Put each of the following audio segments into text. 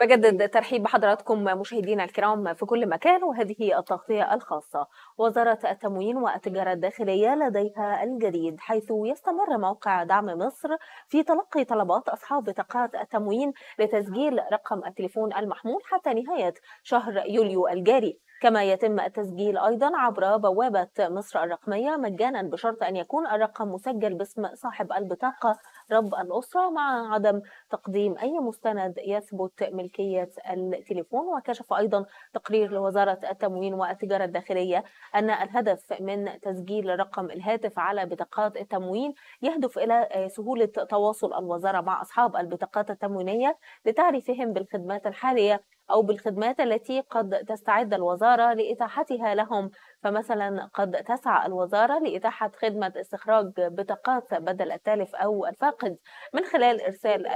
بجدد ترحيب بحضراتكم مشاهدينا الكرام في كل مكان وهذه التغطية الخاصة. وزارة التموين والتجارة الداخلية لديها الجديد حيث يستمر موقع دعم مصر في تلقي طلبات أصحاب بطاقات التموين لتسجيل رقم التليفون المحمول حتى نهاية شهر يوليو الجاري. كما يتم التسجيل أيضا عبر بوابة مصر الرقمية مجانا بشرط أن يكون الرقم مسجل باسم صاحب البطاقة رب الأسرة مع عدم تقديم أي مستند يثبت ملكية التليفون. وكشف أيضا تقرير لوزارة التموين والتجارة الداخلية أن الهدف من تسجيل رقم الهاتف على بطاقات التموين يهدف إلى سهولة تواصل الوزارة مع أصحاب البطاقات التموينية لتعريفهم بالخدمات الحالية أو بالخدمات التي قد تستعد الوزارة لإتاحتها لهم. فمثلا قد تسعى الوزارة لإتاحة خدمة استخراج بطاقات بدل التالف أو الفاقد من خلال إرسال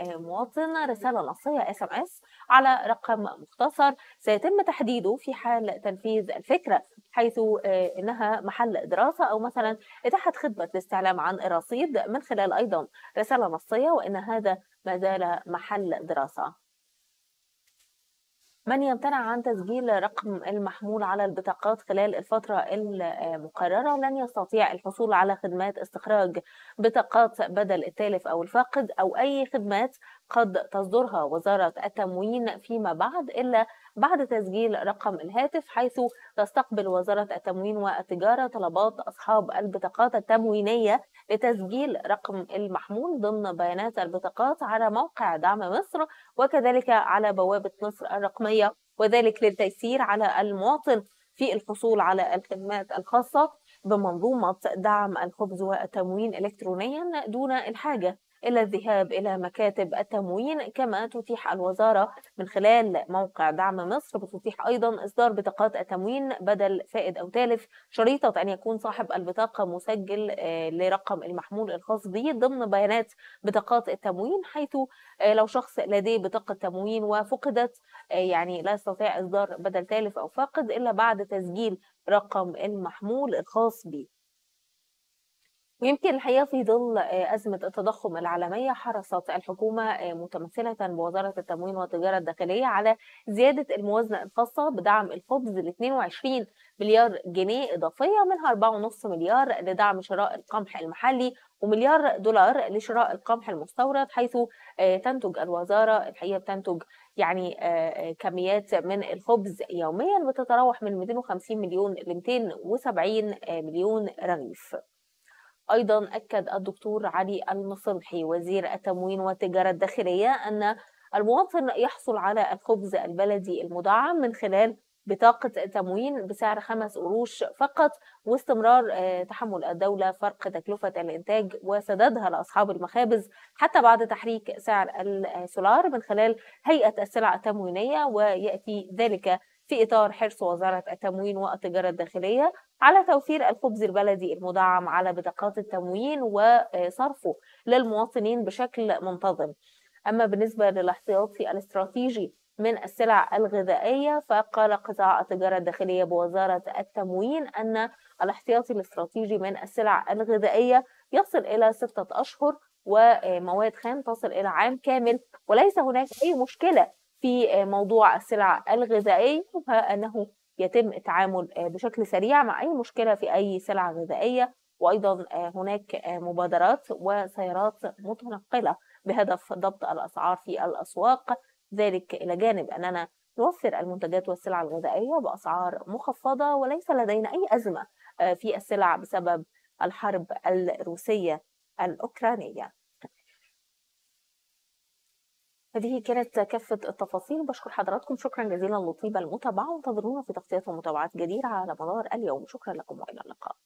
المواطن رسالة نصية اس على رقم مختصر. سيتم تحديده في حال تنفيذ الفكرة حيث إنها محل دراسة أو مثلا إتاحة خدمة الاستعلام عن الرصيد من خلال أيضا رسالة نصية وإن هذا ما زال محل دراسة. من يمتنع عن تسجيل رقم المحمول على البطاقات خلال الفترة المقررة؟ لن يستطيع الحصول على خدمات استخراج بطاقات بدل التالف أو الفاقد أو أي خدمات قد تصدرها وزارة التموين فيما بعد إلا بعد تسجيل رقم الهاتف حيث تستقبل وزارة التموين والتجارة طلبات أصحاب البطاقات التموينية لتسجيل رقم المحمول ضمن بيانات البطاقات على موقع دعم مصر وكذلك على بوابة مصر الرقمية وذلك للتيسير على المواطن في الحصول على الخدمات الخاصة بمنظومة دعم الخبز والتموين إلكترونيا دون الحاجة. إلى الذهاب إلى مكاتب التموين كما تتيح الوزارة من خلال موقع دعم مصر بتتيح أيضا إصدار بطاقات التموين بدل فائد أو تالف شريطة أن يكون صاحب البطاقة مسجل آه، لرقم المحمول الخاص به ضمن بيانات بطاقات التموين حيث آه، لو شخص لديه بطاقة تموين وفقدت آه، يعني لا يستطيع إصدار بدل تالف أو فاقد إلا بعد تسجيل رقم المحمول الخاص به. ويمكن الحقيقة في ظل آه، أزمة التضخم العالمية حرصت الحكومة آه، متمثلة بوزارة التموين والتجارة الداخلية على زيادة الموازنة الخاصة بدعم الخبز ل 22 مليار جنيه إضافية منها 4.5 مليار لدعم شراء القمح المحلي ومليار دولار لشراء القمح المستورد حيث آه، تنتج الوزارة الحقيقة بتنتج يعني كميات من الخبز يوميا بتتراوح من 250 مليون ل 270 مليون رغيف. أيضا أكد الدكتور علي المصلحي وزير التموين والتجارة الداخلية أن المواطن يحصل على الخبز البلدي المدعم من خلال بطاقة تموين بسعر خمس قروش فقط واستمرار آه، تحمل الدولة فرق تكلفة الإنتاج وسدادها لأصحاب المخابز حتى بعد تحريك سعر السولار من خلال هيئة السلع التموينية ويأتي ذلك في إطار حرص وزارة التموين والتجارة الداخلية على توفير الخبز البلدي المدعم على بطاقات التموين وصرفه للمواطنين بشكل منتظم. أما بالنسبة للاحتياطي الاستراتيجي من السلع الغذائية فقال قطاع التجارة الداخلية بوزارة التموين أن الاحتياطي الاستراتيجي من السلع الغذائية يصل إلى ستة أشهر ومواد خام تصل إلى عام كامل وليس هناك أي مشكلة في موضوع السلع الغذائية فأنه يتم التعامل بشكل سريع مع أي مشكلة في أي سلعة غذائية وأيضا هناك مبادرات وسيارات متنقلة بهدف ضبط الأسعار في الأسواق. ذلك إلى جانب أننا نوفر المنتجات والسلع الغذائية بأسعار مخفضة وليس لدينا أي أزمة في السلع بسبب الحرب الروسية الأوكرانية. هذه كانت كافة التفاصيل بشكر حضراتكم. شكرا جزيلا لطيب المتابعة وانتظرونا في تغطيات ومتابعات جديدة على مدار اليوم. شكرا لكم وإلى اللقاء.